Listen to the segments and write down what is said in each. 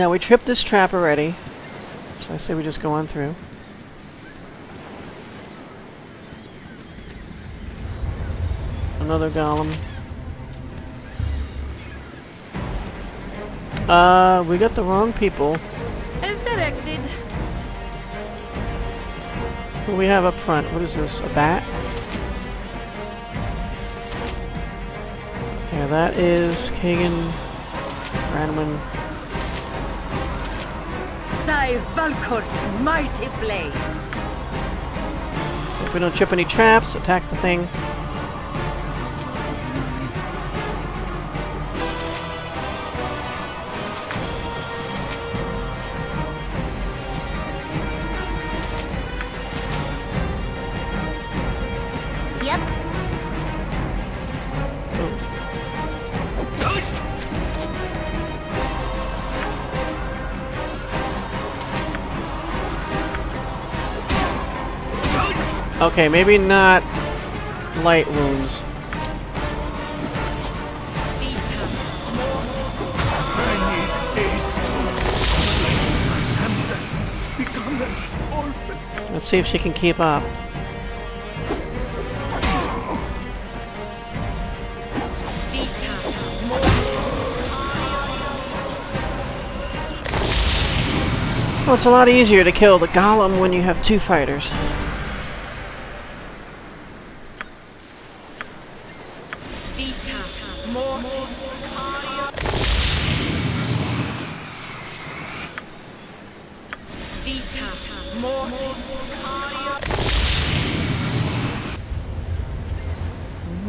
Now, we tripped this trap already. So I say we just go on through. Another golem. Uh, we got the wrong people. As directed. Who we have up front? What is this? A bat? Yeah, that is Kagan Ranwin. Thy Valkor's mighty blade. If we don't trip any traps, attack the thing. Okay, maybe not light wounds. Let's see if she can keep up. Well, it's a lot easier to kill the golem when you have two fighters.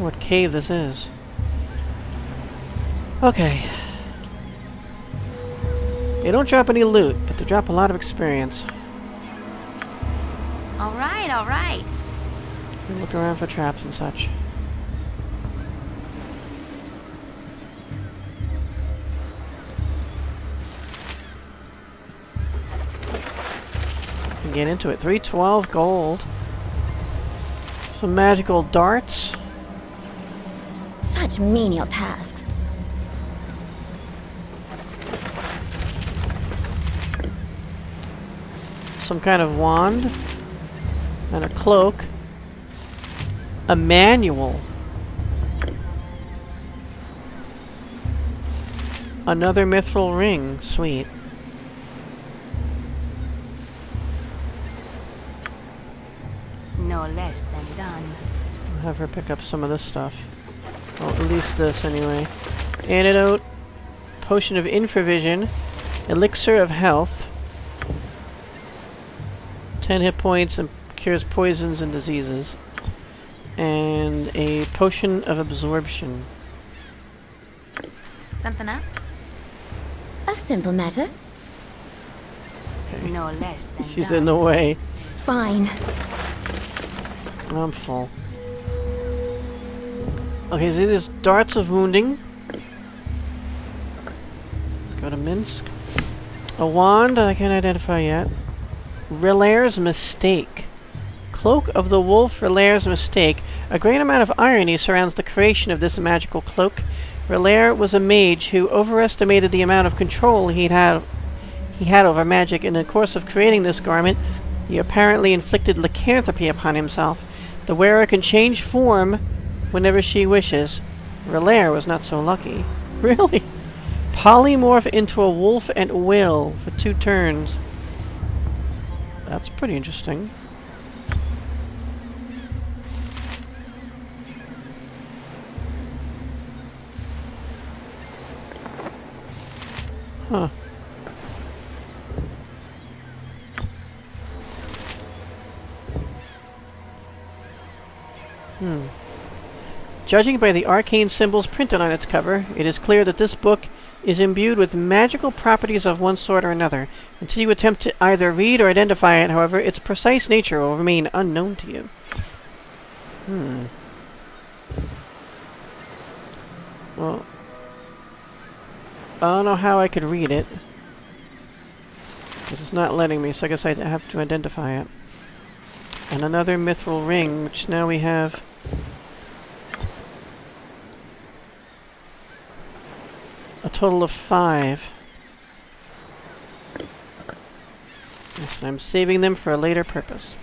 What cave this is. Okay. They don't drop any loot, but they drop a lot of experience. All right, all right. Look around for traps and such. And Get into it. 312 gold. Some magical darts. Such menial tasks. some kind of wand, and a cloak, a manual, another mithril ring, sweet. Less than done. I'll have her pick up some of this stuff. Well, at least this anyway. Antidote, potion of infravision, elixir of health, 10 hit points and cures poisons and diseases. And a potion of absorption. Something up? A simple matter. Okay. No less than She's done. in the way. Fine. I'm full. Okay, so there's darts of wounding. Go to Minsc. A wand I can't identify yet. Relair's Mistake. Cloak of the Wolf Relair's Mistake. A great amount of irony surrounds the creation of this magical cloak. Relair was a mage who overestimated the amount of control he'd had he had over magic. In the course of creating this garment, he apparently inflicted lycanthropy upon himself. The wearer can change form whenever she wishes. Relair was not so lucky. Really? Polymorph into a wolf at will for two turns. That's pretty interesting. Huh. Hmm. Judging by the arcane symbols printed on its cover, it is clear that this book is imbued with magical properties of one sort or another. Until you attempt to either read or identify it, however, its precise nature will remain unknown to you. Hmm. Well, I don't know how I could read it. This is not letting me, so I guess I have to identify it. And another mithril ring, which now we have... A total of five. Yes, I'm saving them for a later purpose.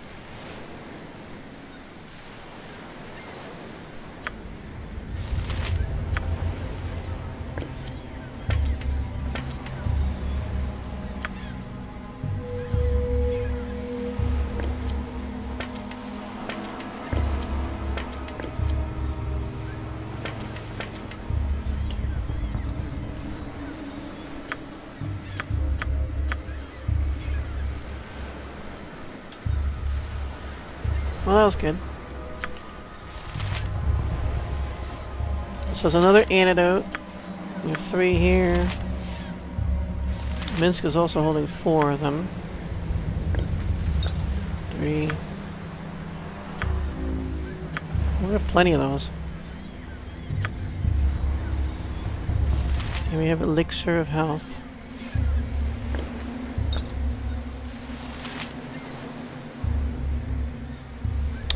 Well, that was good. So there's another antidote. We have three here. Minsc is also holding four of them. Three. We have plenty of those. And we have elixir of health.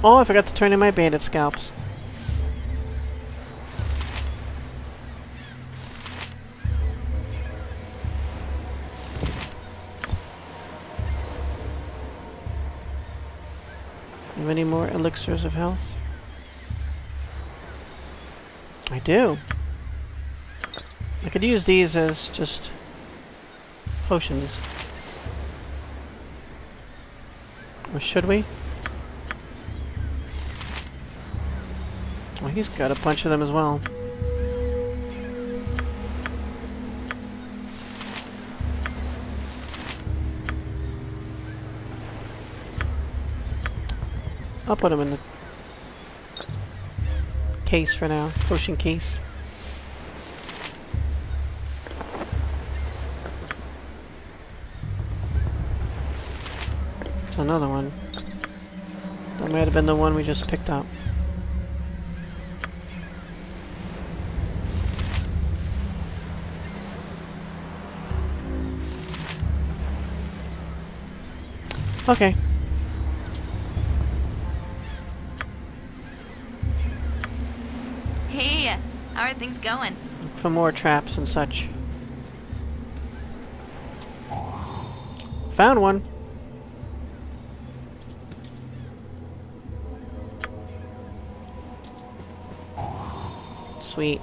Oh, I forgot to turn in my bandit scalps. Have any more elixirs of health? I do. I could use these as just potions. Or should we? He's got a bunch of them as well. I'll put him in the case for now. Potion case. It's another one. That might have been the one we just picked up. Okay. Hey, how are things going? For more traps and such. Found one. Sweet.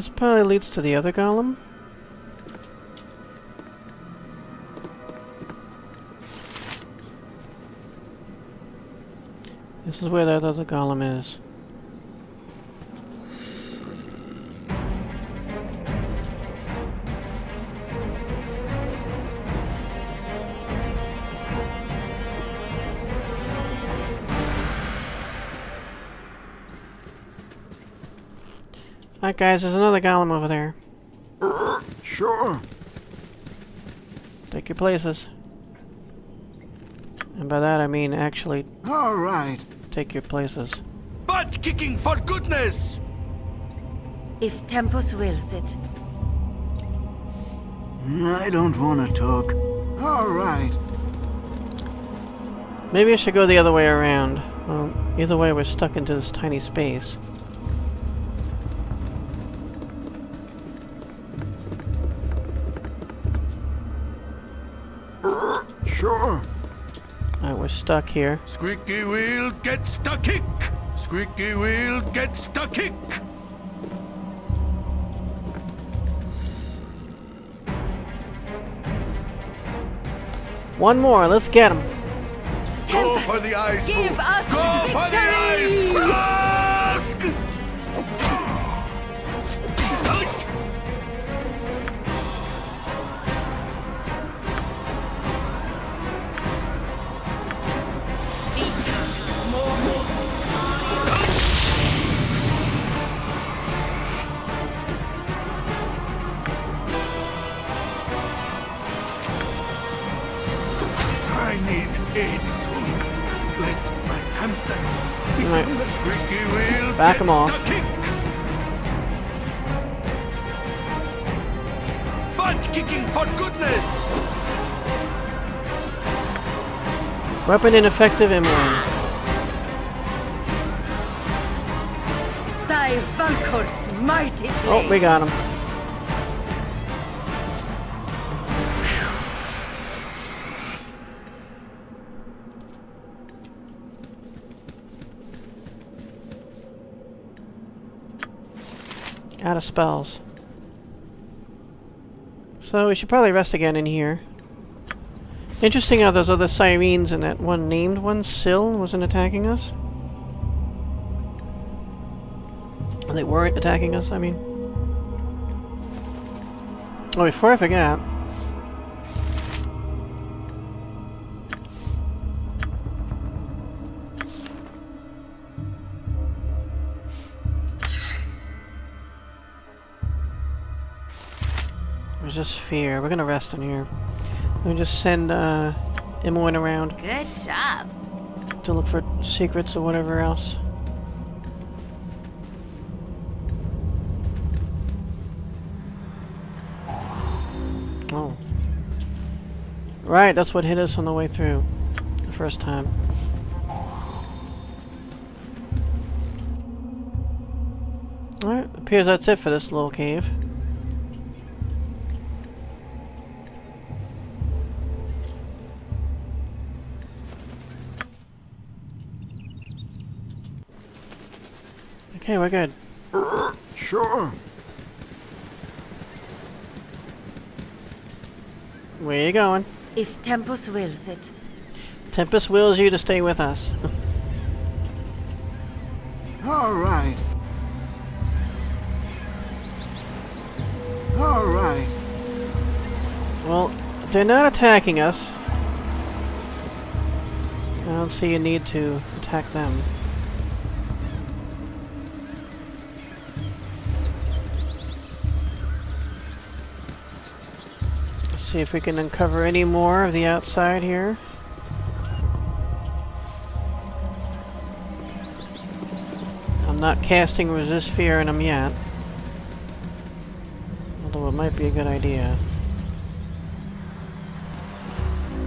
This probably leads to the other golem. This is where that other golem is. Guys, there's another golem over there. Sure. Take your places. And by that I mean actually All right. take your places. Butt kicking for goodness! If Tempus wills it. I don't want to talk. All right. Maybe I should go the other way around. Well, either way we're stuck into this tiny space. Stuck here. Squeaky wheel gets the kick! Squeaky wheel gets the kick! One more, let's get him. Go for the eyes, give Boo. us Go for the eyes! Back gets 'em off. Butt kicking for goodness! Weapon ineffective, Imoen. Thy Valkor's mighty blade. Oh, we got him. Out of spells. So we should probably rest again in here. Interesting how those other sirens and that one named one, Syl, wasn't attacking us. They weren't attacking us, I mean. Oh, before I forget. A sphere. We're gonna rest in here. Let me just send uh, Imoen around Good job. to look for secrets or whatever else. Oh. Right, that's what hit us on the way through. The first time. Alright, appears that's it for this little cave. Okay, we're good. Sure. Where you going? If Tempus wills it. Tempus wills you to stay with us. All right. All right. well, they're not attacking us. I don't see a need to attack them. See if we can uncover any more of the outside here. I'm not casting resist fear in them yet. Although it might be a good idea.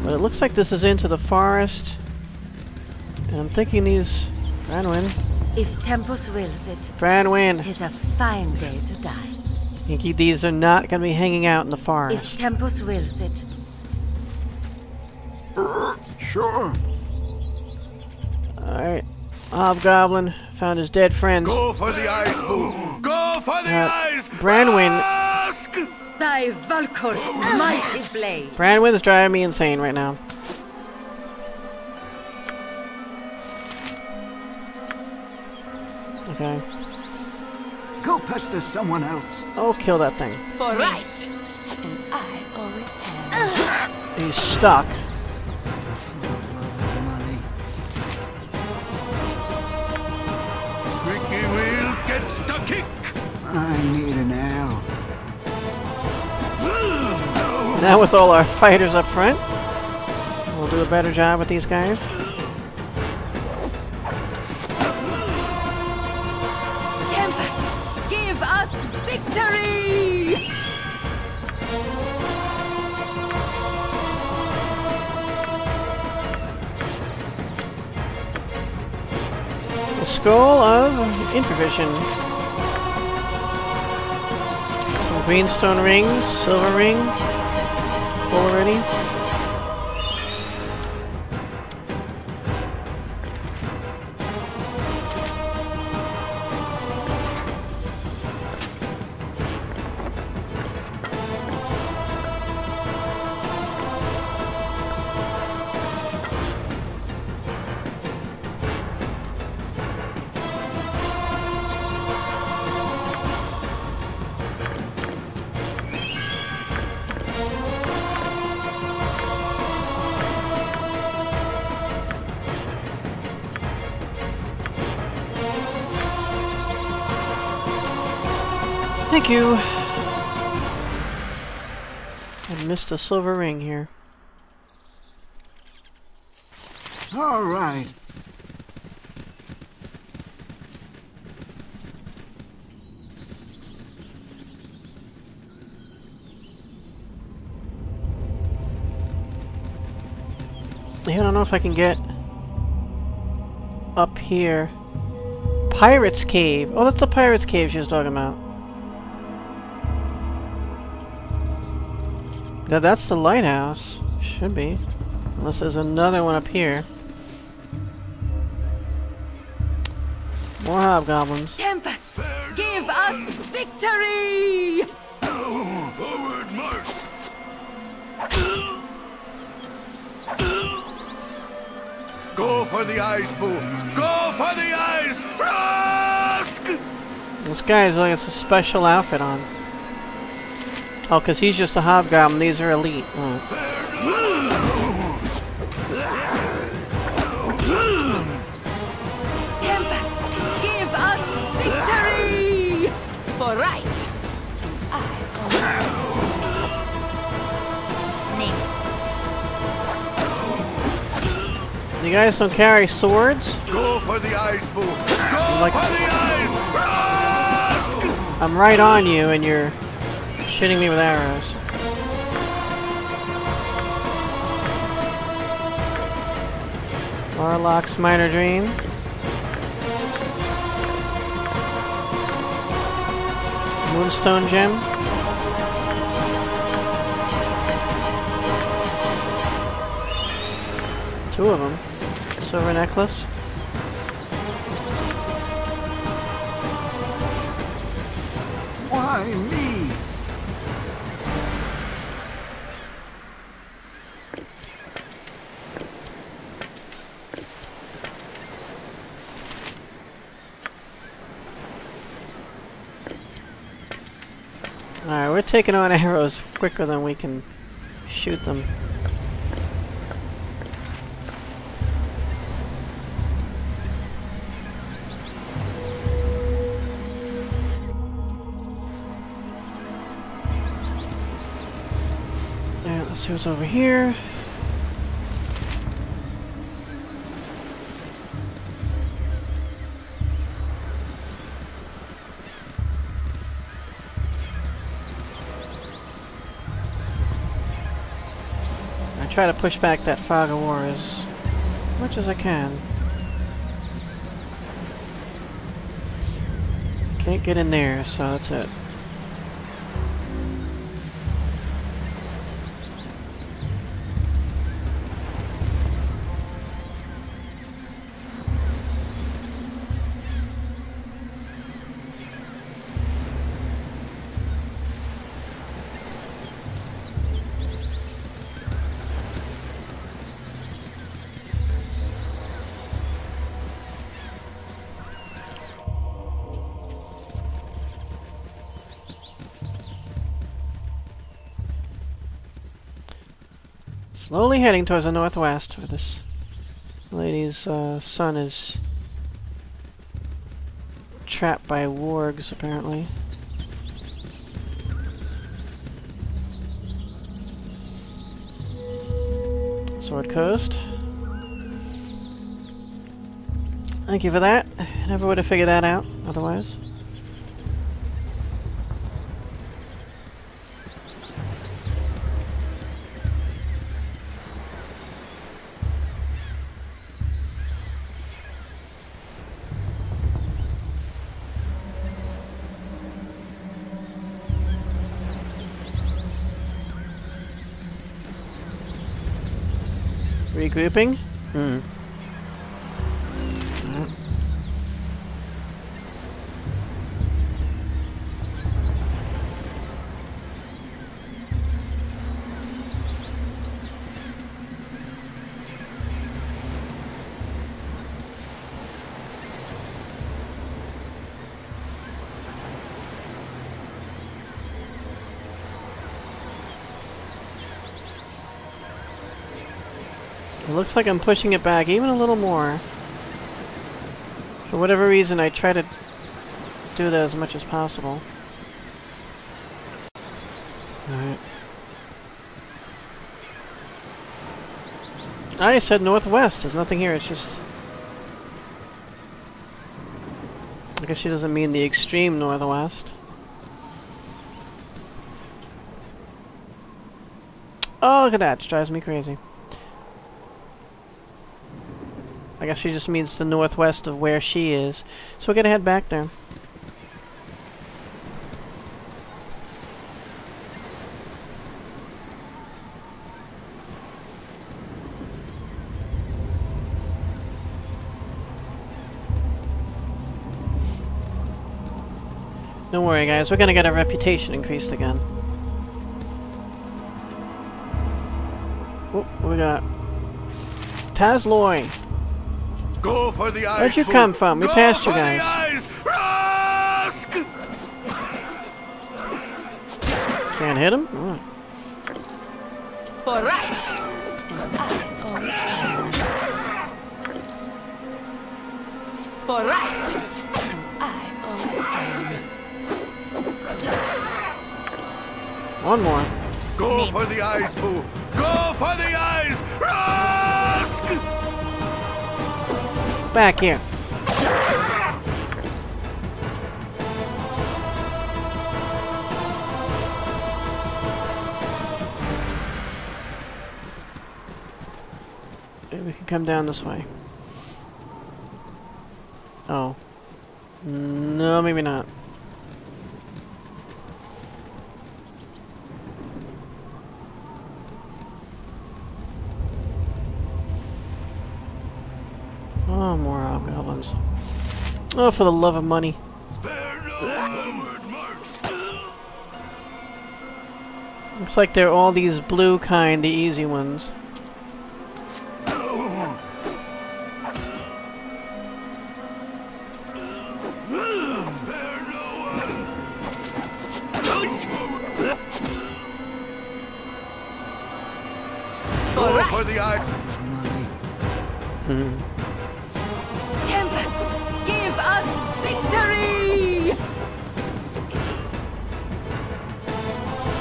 But it looks like this is into the forest. And I'm thinking these... Branwen. If Tempus wills it. Branwen! It is a fine day to die. Thinking these are not going to be hanging out in the forest. If forest. Tempus wills it. Sure. Alright. Hobgoblin found his dead friends. Go for the eyes, Boo! Go for the Uh, eyes! Branwen- Ask! Thy Valkor's mighty blade. Branwen's driving me insane right now. Okay. Go pester someone else. Oh, kill that thing. Right. And I always have. He's stuck. Squeaky wheel gets the kick! I need an L. Now with all our fighters up front, we'll do a better job with these guys. Skull of Infravision. Some greenstone rings, silver ring, Thank you. I missed a silver ring here. All right. I don't know if I can get up here. Pirate's Cave. Oh, that's the Pirate's Cave she was talking about. That that's the lighthouse. Should be. Unless there's another one up here. More hobgoblins. Tempus, give us victory! Forward march! Go for the eyes, Boo! Go for the eyes! Rask! This guy's like it's a special outfit on. Oh, because he's just a hobgoblin. These are elite. Hmm. Tempus, give us victory! For right. You guys don't carry swords? Go for the eyes, Boo! Go like- for the eyes! Rask! I'm right on you and you're shooting me with arrows. Warlock's minor dream. Moonstone gem. Two of them. Silver necklace. Why me? Alright, we're taking on arrows quicker than we can shoot them. Alright, let's see what's over here. Try to push back that fog of war as much as I can. Can't get in there, so that's it. Slowly heading towards the northwest, where this lady's uh, son is trapped by wargs, apparently. Sword Coast. Thank you for that. Never would have figured that out otherwise. Regrouping? Hmm. Looks like I'm pushing it back even a little more. For whatever reason, I try to do that as much as possible. Alright. I said northwest. There's nothing here. It's just... I guess she doesn't mean the extreme northwest. Oh, look at that. It drives me crazy. I guess she just means the northwest of where she is. So we're gonna head back there. Don't worry, guys. We're gonna get our reputation increased again. Oh, we got? Tazloy. Go for the eyes. Where'd you come from? We Go passed you guys. Rusk! Can't hit him? Alright. For right. And I always have. For right. And I always have. One more. Go for the eyes, Boo. Go for the eyes. Rusk! Back here. Maybe we can come down this way. Oh. No, maybe not. Oh, more hobgoblins. Oh, for the love of money. Looks like they're all these blue kind, the easy ones.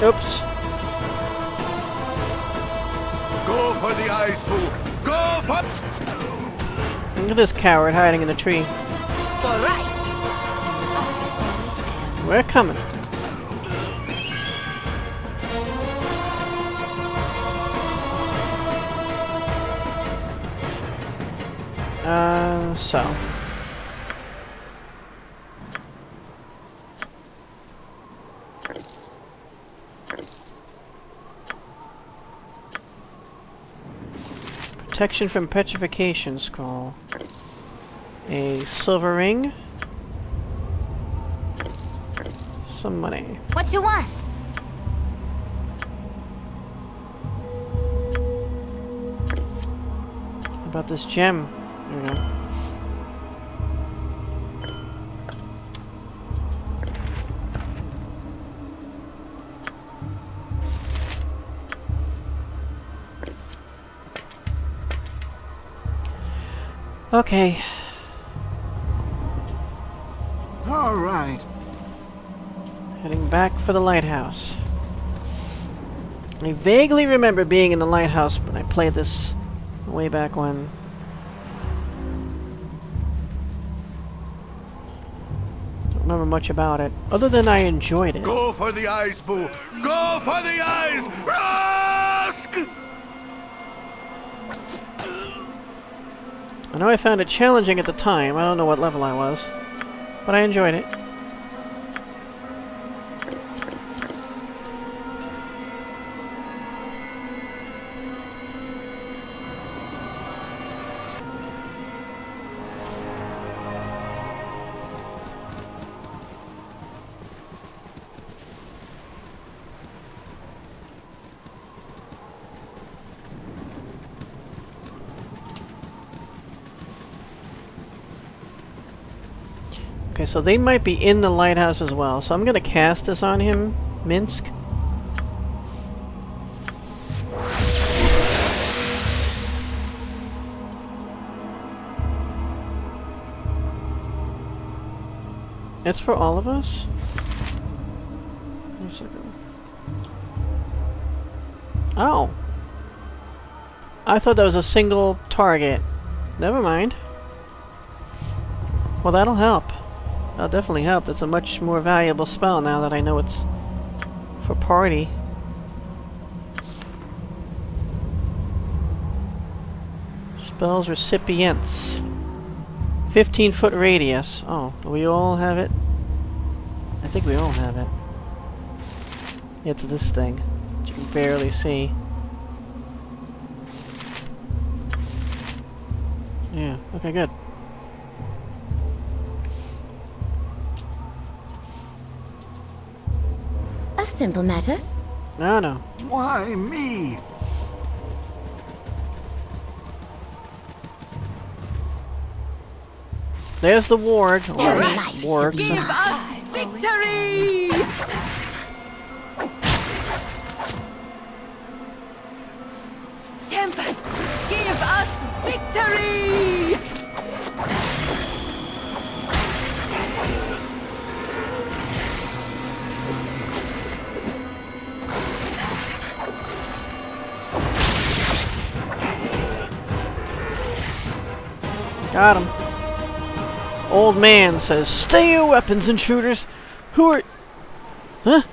Oops. Go for the eyes, Boo. Go for. Look at this coward hiding in the tree. For right. We're coming. Uh, so. Protection from petrification scroll. A silver ring. Some money. What you want? About this gem? There Okay, All right. heading back for the lighthouse. I vaguely remember being in the lighthouse when I played this way back when. Don't remember much about it, other than I enjoyed it. Go for the eyes, Boo. Go for the eyes. Rusk! I know I found it challenging at the time. I don't know what level I was, but I enjoyed it. Okay, so they might be in the lighthouse as well. So I'm gonna cast this on him, Minsc. It's for all of us? Oh. I thought that was a single target. Never mind. Well, that'll help. That'll definitely help. That's a much more valuable spell now that I know it's for party. Spells recipients. 15 foot radius. Oh, do we all have it? I think we all have it. It's this thing, you can barely see. Yeah, okay, good. Simple matter. No, no. Why me? There's the warg. Or Alright. Got him. Old man says, Stay your weapons, intruders! Who are... Huh?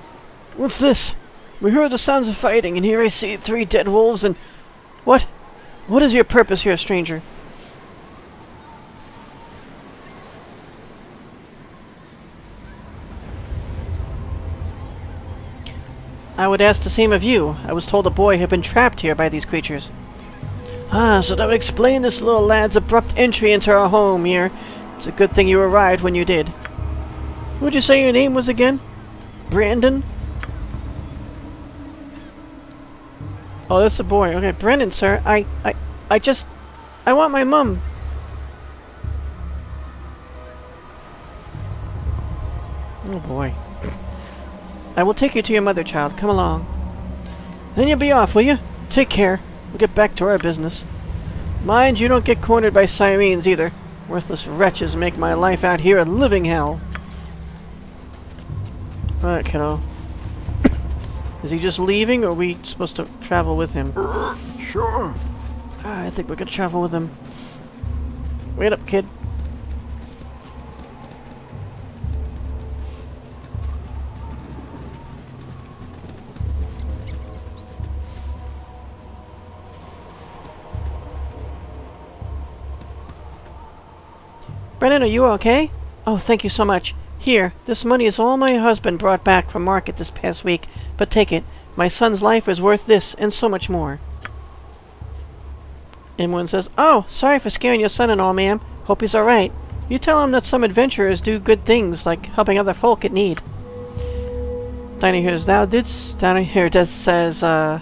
What's this? We heard the sounds of fighting, and here I see three dead wolves and... What? What is your purpose here, stranger? I would ask the same of you. I was told a boy had been trapped here by these creatures. Ah, so that would explain this little lad's abrupt entry into our home here. It's a good thing you arrived when you did. What'd you say your name was again? Brennan? Oh, that's a boy. Okay, Brennan, sir. I, I, I just... I want my mum. Oh, boy. I will take you to your mother, child. Come along. Then you'll be off, will you? Take care. We'll get back to our business. Mind you don't get cornered by sirens either. Worthless wretches make my life out here a living hell. Alright, kiddo. Is he just leaving, or are we supposed to travel with him? Sure. Ah, I think we're gonna travel with him. Wait up, kid. Brennan, are you okay? Oh, thank you so much. Here, this money is all my husband brought back from market this past week, but take it. My son's life is worth this, and so much more. Imoen says, Oh, sorry for scaring your son and all, ma'am. Hope he's alright. You tell him that some adventurers do good things, like helping other folk in need. Dinah hears, Thou didst... Dynaheir does says, uh...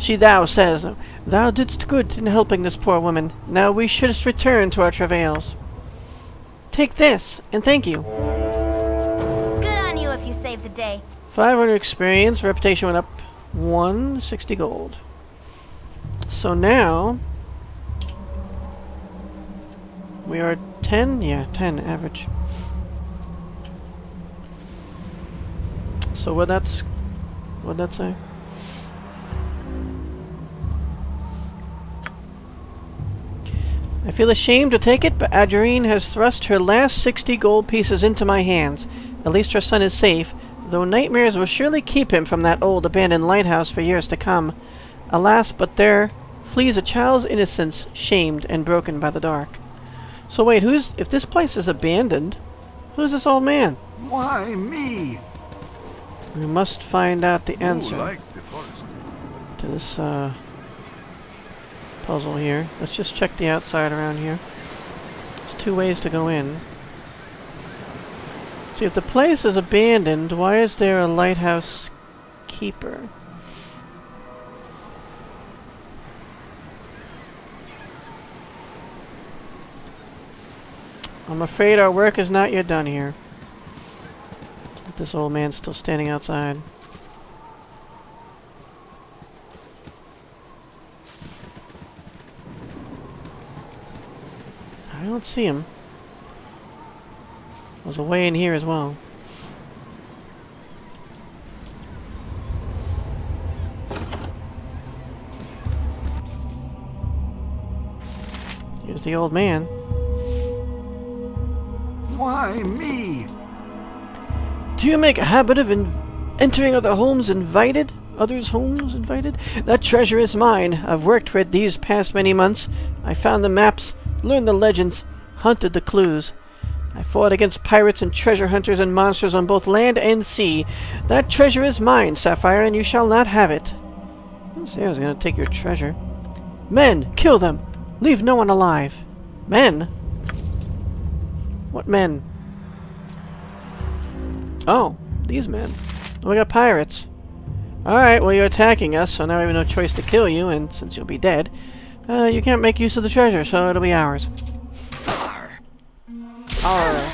She thou says, Thou didst good in helping this poor woman. Now we shouldst return to our travails. Take this, and thank you. Good on you if you saved the day. 500 experience, reputation went up 160 gold. So now... We are 10? Yeah, 10 average. So what that's... What'd that say? I feel ashamed to take it, but Adjerine has thrust her last 60 gold pieces into my hands. At least her son is safe, though nightmares will surely keep him from that old abandoned lighthouse for years to come. Alas, but there flees a child's innocence, shamed and broken by the dark. So wait, who's... If this place is abandoned, who's this old man? Why me? We must find out the answer to this, uh... puzzle here. Let's just check the outside around here. There's two ways to go in. See, if the place is abandoned, why is there a lighthouse keeper? I'm afraid our work is not yet done here. This old man's still standing outside. Don't see him. There's a way in here as well. Here's the old man. Why me? Do you make a habit of in entering other homes invited? Others' homes invited? That treasure is mine. I've worked for it these past many months. I found the maps, learned the legends, hunted the clues. I fought against pirates and treasure hunters and monsters on both land and sea. That treasure is mine, Sapphire, and you shall not have it. I didn't say I was going to take your treasure. Men, kill them! Leave no one alive. Men? What men? Oh, these men. Oh, we got pirates. Alright, well you're attacking us, so now we have no choice to kill you, and since you'll be dead, uh, you can't make use of the treasure, so it'll be ours. Arr.